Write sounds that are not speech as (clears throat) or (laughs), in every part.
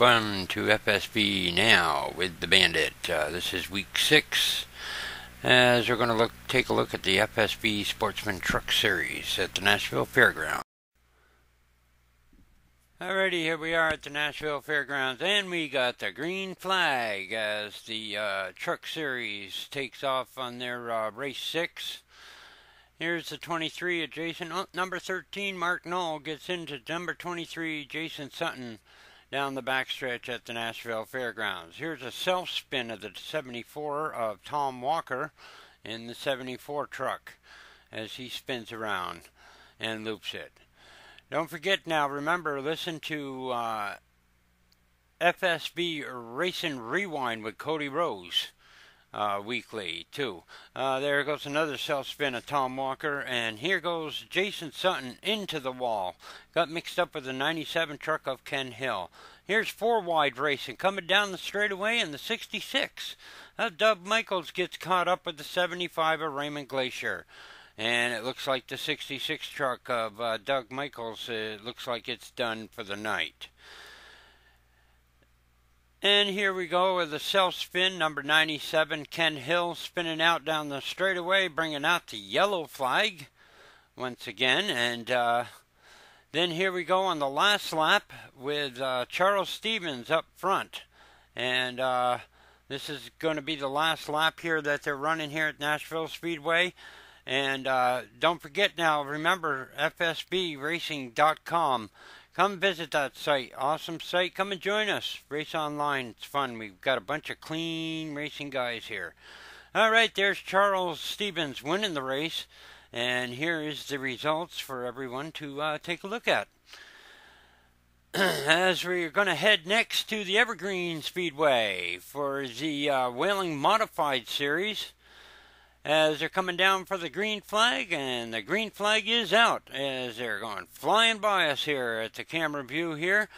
to FSB now with the Bandit. Uh, this is week six, as we're going to look take a look at the FSB Sportsman Truck Series at the Nashville Fairgrounds. Alrighty, here we are at the Nashville Fairgrounds, and we got the green flag as the uh, Truck Series takes off on their uh, race six. Here's the 23 adjacent. Oh, number 13, Mark Knoll gets into number 23, Jason Sutton, down the backstretch at the Nashville Fairgrounds. Here's a self spin of the 74 of Tom Walker in the 74 truck as he spins around and loops it. Don't forget now, remember, listen to uh, FSB Racing Rewind with Cody Rose uh, weekly too. Uh, there goes another self spin of Tom Walker, and here goes Jason Sutton into the wall. Got mixed up with the 97 truck of Ken Hill. Here's four wide racing coming down the straightaway in the 66. Uh, Doug Michaels gets caught up with the 75 of Raymond Glacier. And it looks like the 66 truck of uh, Doug Michaels, it looks like it's done for the night. And here we go with the self spin, number 97, Ken Hill spinning out down the straightaway, bringing out the yellow flag once again. And uh, then here we go on the last lap with uh, Charles Stevens up front. And uh, this is going to be the last lap here that they're running here at Nashville Speedway. And uh, don't forget now, remember FSBRacing.com Come visit that site. Awesome site. Come and join us. Race online. It's fun. We've got a bunch of clean racing guys here. All right, there's Charles Stevens winning the race. And here is the results for everyone to uh, take a look at. (clears throat) As we're going to head next to the Evergreen Speedway for the uh, Whelen Modified Series as they're coming down for the green flag, and the green flag is out as they're going flying by us here at the camera view here.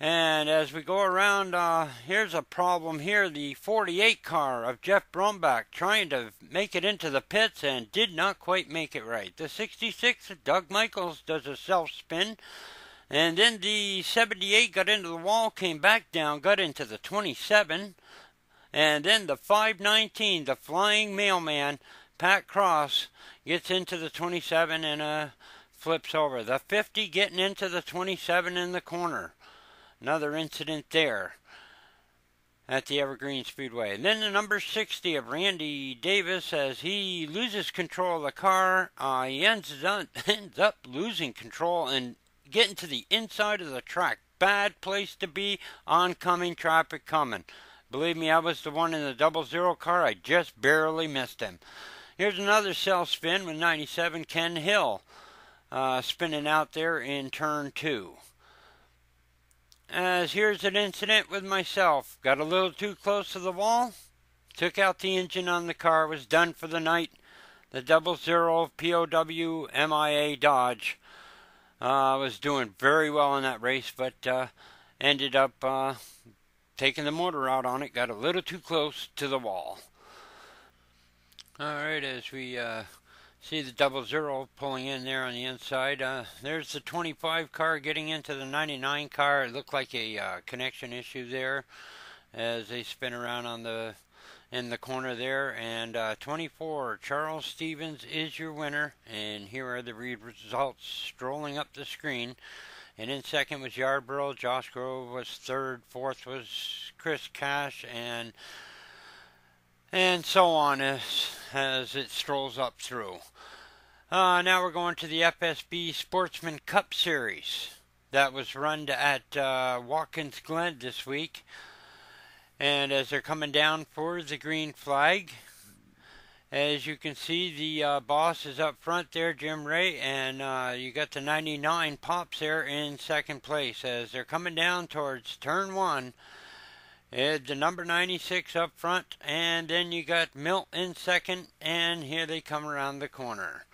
And as we go around, uh, here's a problem here. The 48 car of Jeff Brombach trying to make it into the pits and did not quite make it right. The 66 Doug Michaels does a self spin. And then the 78 got into the wall, came back down, got into the 27. And then the 519, the flying mailman, Pat Cross, gets into the 27 and uh, flips over. The 50 getting into the 27 in the corner. Another incident there at the Evergreen Speedway. And then the number 60 of Randy Davis as he loses control of the car. Uh, he ends up, (laughs) ends up losing control and getting to the inside of the track. Bad place to be, oncoming traffic coming. Believe me, I was the one in the double zero car. I just barely missed him. Here's another self spin with 97 Ken Hill uh, spinning out there in turn two. As here's an incident with myself. Got a little too close to the wall. Took out the engine on the car. Was done for the night. The double zero POW MIA Dodge uh, was doing very well in that race, but uh, ended up uh, taking the motor out on it, got a little too close to the wall. Alright, as we uh, see the double zero pulling in there on the inside, uh, there's the 25 car getting into the 99 car. It looked like a uh, connection issue there as they spin around on the in the corner there. And uh, 24, Charles Stevens is your winner. And here are the results strolling up the screen. And in second was Yarborough. Josh Grove was third. Fourth was Chris Cash, and and so on as as it strolls up through. Uh, now we're going to the FSB Sportsman Cup Series that was run at uh, Watkins Glen this week. And as they're coming down for the green flag, as you can see, the uh, boss is up front there, Jim Ray, and uh, you got the 99 Pops there in second place. As they're coming down towards turn one, it's the number 96 up front, and then you got Milt in second, and here they come around the corner.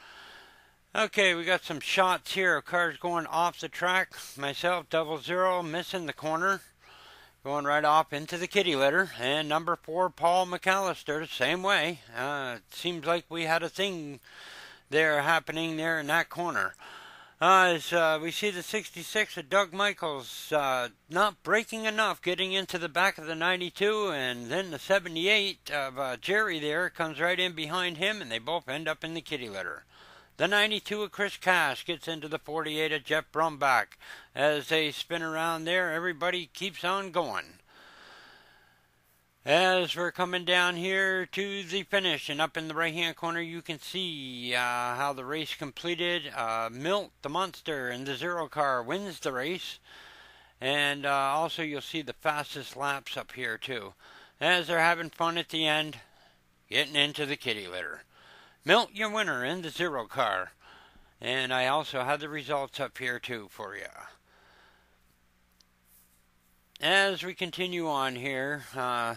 Okay, we got some shots here cars going off the track. Myself, double zero, missing the corner going right off into the kitty litter. And number four, Paul McAllister, same way. Uh, it seems like we had a thing there happening there in that corner. Uh, as uh, we see the 66 of Doug Michaels uh, not braking enough, getting into the back of the 92, and then the 78 of uh, Jerry there comes right in behind him, and they both end up in the kitty litter. The 92 of Chris Cash gets into the 48 of Jeff Brumbach. As they spin around there, everybody keeps on going. As we're coming down here to the finish, and up in the right hand corner, you can see uh, how the race completed. Uh, Milt, the monster, in the zero car wins the race. And uh, also, you'll see the fastest laps up here, too. As they're having fun at the end, getting into the kitty litter. Milt, your winner in the zero car. And I also have the results up here, too, for you. As we continue on here, uh,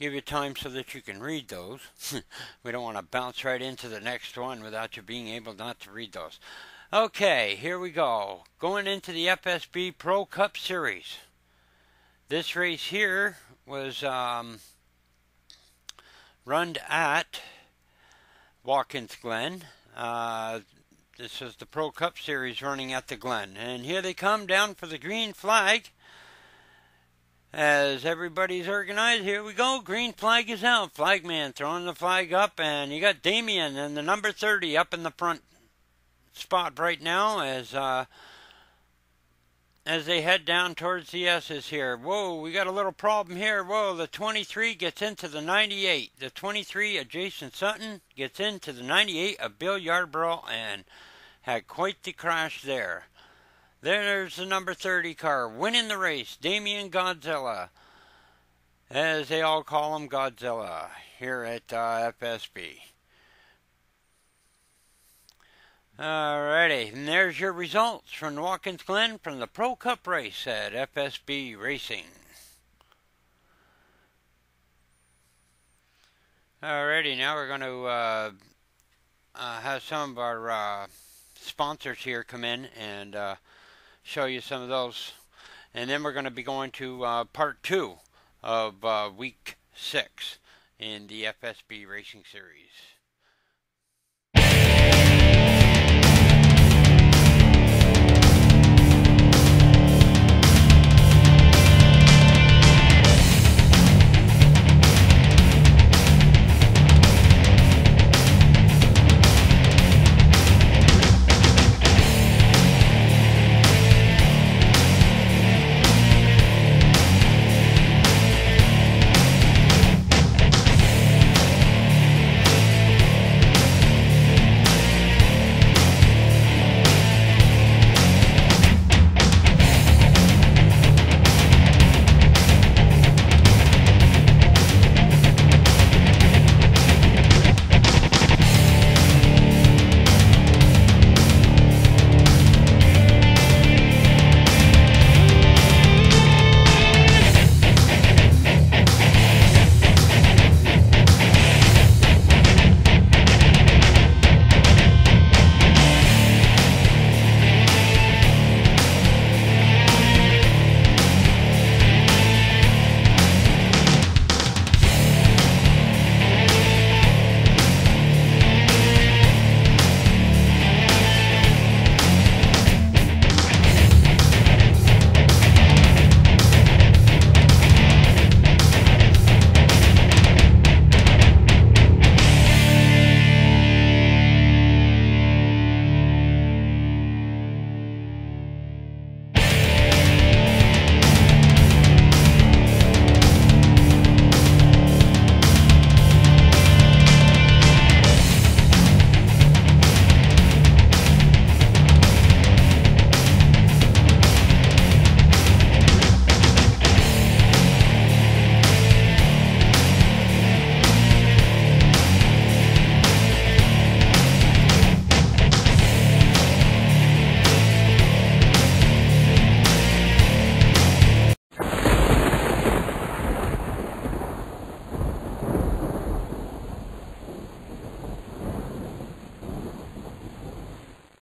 give you time so that you can read those. (laughs) we don't want to bounce right into the next one without you being able not to read those. Okay, here we go. Going into the FSB Pro Cup Series. This race here was um, run at Watkins Glen. Uh, this is the Pro Cup Series running at the Glen. And here they come down for the green flag. As everybody's organized, here we go. Green flag is out. Flagman throwing the flag up, and you got Damien and the number 30 up in the front spot right now as uh, as they head down towards the S's here. Whoa, we got a little problem here. Whoa, the 23 gets into the 98. The 23 of Jason Sutton gets into the 98 of Bill Yarborough and had quite the crash there. There's the number 30 car winning the race, Damien Godzilla, as they all call him Godzilla here at uh, FSB. Alrighty, and there's your results from Watkins Glen from the Pro Cup race at FSB Racing. Alrighty, now we're going to uh, uh, have some of our uh, sponsors here come in and uh, show you some of those. And then we're going to be going to uh, part two of uh, week six in the FSB Racing Series.